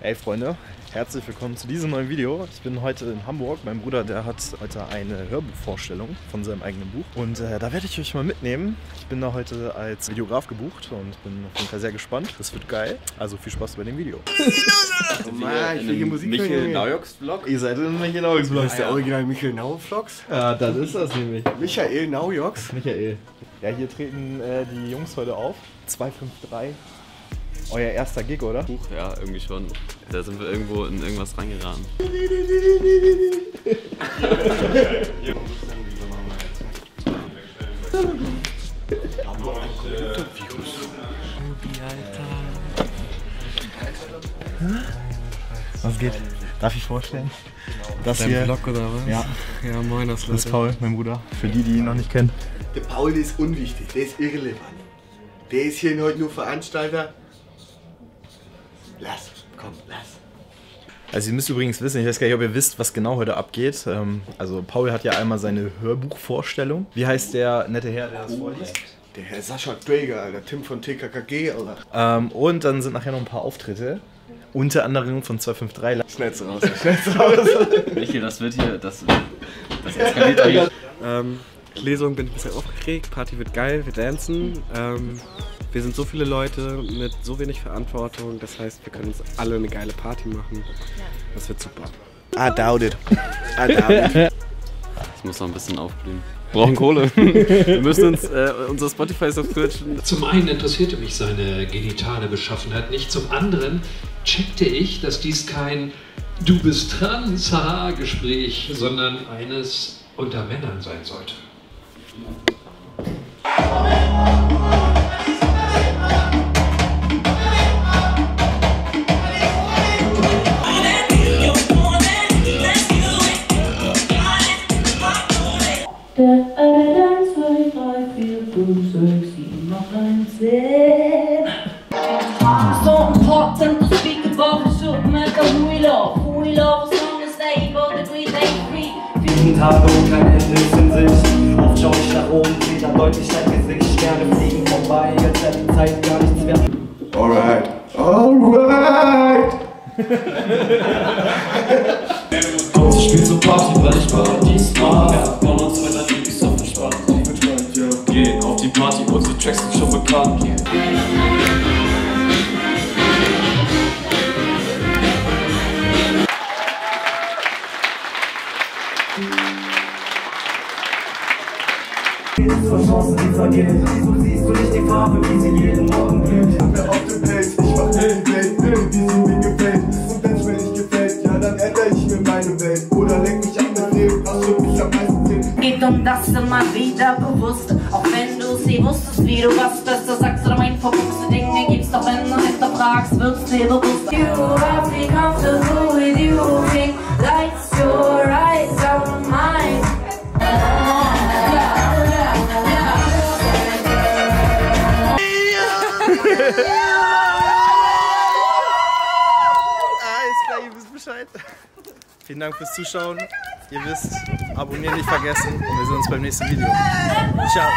Hey Freunde, herzlich willkommen zu diesem neuen Video. Ich bin heute in Hamburg. Mein Bruder, der hat heute eine Hörbuchvorstellung von seinem eigenen Buch. Und äh, da werde ich euch mal mitnehmen. Ich bin da heute als Videograf gebucht und bin auf jeden Fall sehr gespannt. Das wird geil. Also viel Spaß bei dem Video. Oh Mann, ich will hier Musik Michael. Naujoks Vlog. Ihr seid in Michael Naujoks Vlog. Das ist der Original Michael Nau-Vlogs. Ja, das ist das nämlich. Michael Naujoks. Michael. Ja, hier treten äh, die Jungs heute auf. 253. Euer erster Gig, oder? Buch, ja, irgendwie schon. Da sind wir irgendwo in irgendwas reingeraten. Was geht? Darf ich vorstellen? Das Dein hier Vlog oder was? Ja. Ja, moin, das das ist. Paul, mein Bruder. Für die, die ihn noch nicht kennen. Der Paul der ist unwichtig, der ist irrelevant. Der ist hier heute nur Veranstalter. Lass, komm, lass. Also ihr müsst übrigens wissen, ich weiß gar nicht, ob ihr wisst, was genau heute abgeht. Ähm, Also Paul hat ja einmal seine Hörbuchvorstellung. Wie heißt der nette Herr, der das vorliest? Der Herr Sascha Drager, Alter, Tim von TKKG, Alter. Ähm, und dann sind nachher noch ein paar Auftritte. Unter anderem von 253. Schnellst raus, schnellst raus. Michael, das wird hier, das, das eskaliert eigentlich. Ähm, Lesung bin ich ein bisschen aufgeregt, Party wird geil, wir dancen. Ähm, wir sind so viele Leute mit so wenig Verantwortung, das heißt, wir können uns alle eine geile Party machen. Das wird super. I doubt it. I doubt it. Das muss noch ein bisschen aufblühen. Wir brauchen Kohle. wir müssen uns äh, unser Spotify-Subscription. Zum einen interessierte mich seine genitale Beschaffenheit nicht, zum anderen checkte ich, dass dies kein Du bist trans, haha Gespräch, sondern eines unter Männern sein sollte. Jeden Tag und kein Ende in Sicht. Oft schau ich nach oben, sehe da deutlich dein Gesicht. Sterne fliegen vorbei, als wäre die Zeit gar nichts wert. Alright, alright. Sie spielt so Party, weil ich Partys mag. Wer von uns mit einer Liebes auf entspannt? Gehen auf die Party, unsere Tracks sind schon bekannt. Vor Chancen, die vergehen. Wieso siehst du nicht die Farbe, wie sie jeden Morgen blüht? Wer auf dem Pace, ich mach hey, hey, hey, wie sie mir gefällt. Und wenn's mir nicht gefällt, ja, dann ändere ich mir meine Welt. Oder lenk mich an mit dem, was für mich am meisten zählt. Geht um das immer wieder bewusst. Auch wenn du sie wusstest, wie du was Beste sagst oder mein verbuchste Dinge gibst. Doch wenn du hinterfragst, wird's dir bewusst. Bescheid. Vielen Dank fürs Zuschauen. Ihr wisst, abonnieren nicht vergessen und wir sehen uns beim nächsten Video. Ciao.